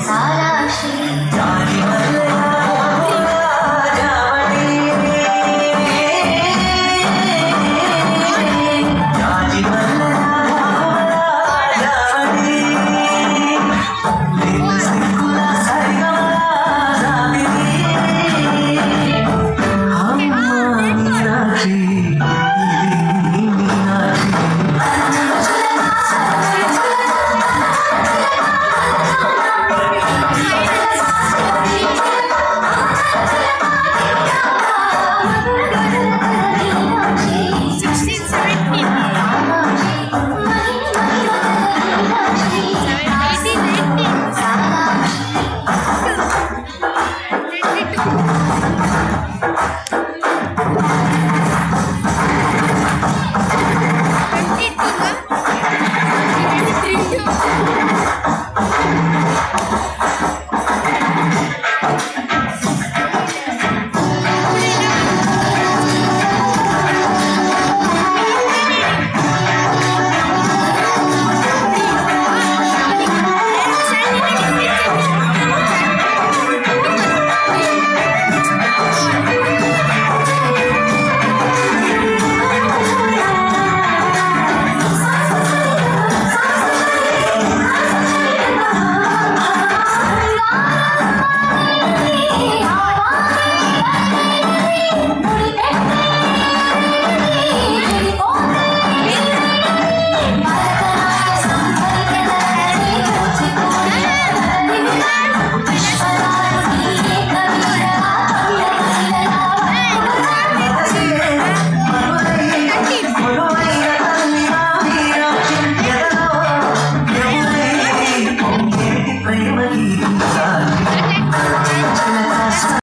Hi.